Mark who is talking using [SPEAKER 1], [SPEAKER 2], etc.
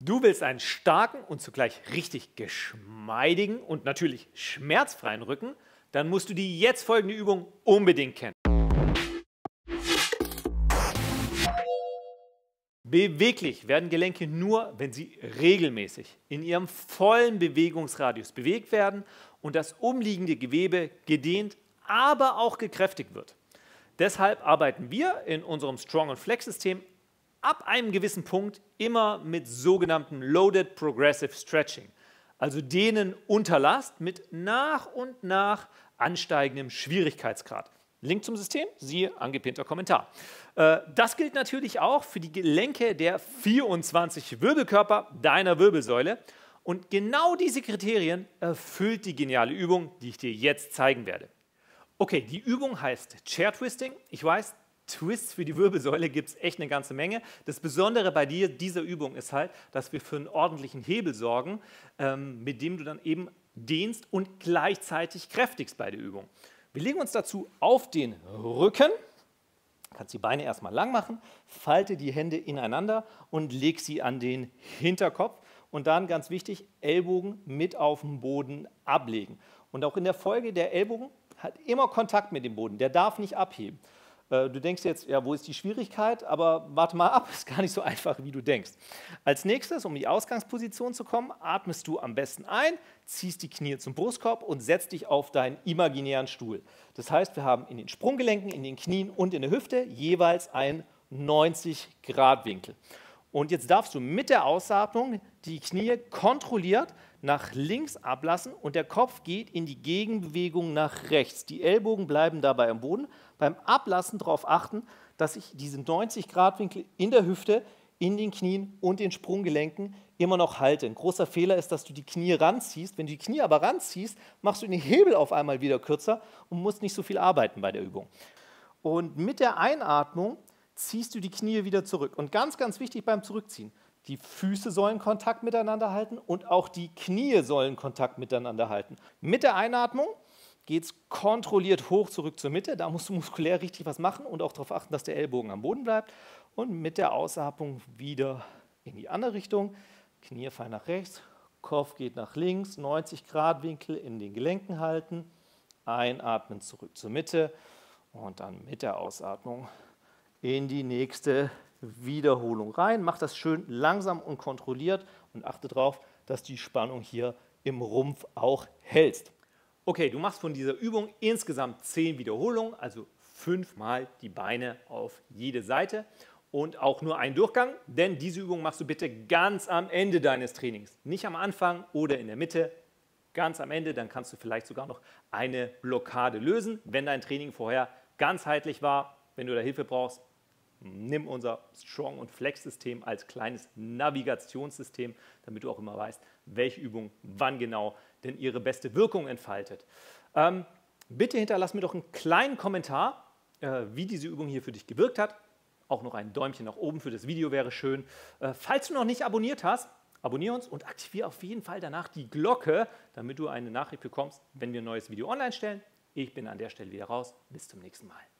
[SPEAKER 1] Du willst einen starken und zugleich richtig geschmeidigen und natürlich schmerzfreien Rücken? Dann musst du die jetzt folgende Übung unbedingt kennen. Beweglich werden Gelenke nur, wenn sie regelmäßig in ihrem vollen Bewegungsradius bewegt werden und das umliegende Gewebe gedehnt, aber auch gekräftigt wird. Deshalb arbeiten wir in unserem Strong und Flex System ab einem gewissen Punkt immer mit sogenannten Loaded Progressive Stretching, also denen unter Last mit nach und nach ansteigendem Schwierigkeitsgrad. Link zum System, siehe angepinnter Kommentar. Äh, das gilt natürlich auch für die Gelenke der 24 Wirbelkörper deiner Wirbelsäule. Und genau diese Kriterien erfüllt die geniale Übung, die ich dir jetzt zeigen werde. Okay, die Übung heißt Chair Twisting. Ich weiß, Twists für die Wirbelsäule gibt es echt eine ganze Menge. Das Besondere bei dir, dieser Übung ist halt, dass wir für einen ordentlichen Hebel sorgen, ähm, mit dem du dann eben dehnst und gleichzeitig kräftigst bei der Übung. Wir legen uns dazu auf den Rücken, kannst die Beine erstmal lang machen, falte die Hände ineinander und leg sie an den Hinterkopf und dann ganz wichtig, Ellbogen mit auf dem Boden ablegen. Und auch in der Folge der Ellbogen hat immer Kontakt mit dem Boden, der darf nicht abheben. Äh, du denkst jetzt, ja, wo ist die Schwierigkeit? Aber warte mal ab, ist gar nicht so einfach, wie du denkst. Als nächstes, um in die Ausgangsposition zu kommen, atmest du am besten ein, ziehst die Knie zum Brustkorb und setzt dich auf deinen imaginären Stuhl. Das heißt, wir haben in den Sprunggelenken, in den Knien und in der Hüfte jeweils einen 90-Grad-Winkel. Und jetzt darfst du mit der Ausatmung die Knie kontrolliert nach links ablassen und der Kopf geht in die Gegenbewegung nach rechts. Die Ellbogen bleiben dabei am Boden. Beim Ablassen darauf achten, dass ich diesen 90-Grad-Winkel in der Hüfte, in den Knien und den Sprunggelenken immer noch halte. Ein großer Fehler ist, dass du die Knie ranziehst. Wenn du die Knie aber ranziehst, machst du den Hebel auf einmal wieder kürzer und musst nicht so viel arbeiten bei der Übung. Und mit der Einatmung ziehst du die Knie wieder zurück. Und ganz, ganz wichtig beim Zurückziehen, die Füße sollen Kontakt miteinander halten und auch die Knie sollen Kontakt miteinander halten. Mit der Einatmung geht es kontrolliert hoch zurück zur Mitte. Da musst du muskulär richtig was machen und auch darauf achten, dass der Ellbogen am Boden bleibt. Und mit der Ausatmung wieder in die andere Richtung. Knie fallen nach rechts, Kopf geht nach links, 90 Grad Winkel in den Gelenken halten. Einatmen zurück zur Mitte und dann mit der Ausatmung in die nächste Wiederholung rein. Mach das schön langsam und kontrolliert und achte darauf, dass die Spannung hier im Rumpf auch hältst. Okay, du machst von dieser Übung insgesamt 10 Wiederholungen, also fünfmal die Beine auf jede Seite und auch nur einen Durchgang, denn diese Übung machst du bitte ganz am Ende deines Trainings. Nicht am Anfang oder in der Mitte, ganz am Ende, dann kannst du vielleicht sogar noch eine Blockade lösen, wenn dein Training vorher ganzheitlich war. Wenn du da Hilfe brauchst, nimm unser Strong- und Flex-System als kleines Navigationssystem, damit du auch immer weißt, welche Übung wann genau denn ihre beste Wirkung entfaltet. Ähm, bitte hinterlass mir doch einen kleinen Kommentar, äh, wie diese Übung hier für dich gewirkt hat. Auch noch ein Däumchen nach oben für das Video wäre schön. Äh, falls du noch nicht abonniert hast, abonniere uns und aktiviere auf jeden Fall danach die Glocke, damit du eine Nachricht bekommst, wenn wir ein neues Video online stellen. Ich bin an der Stelle wieder raus. Bis zum nächsten Mal.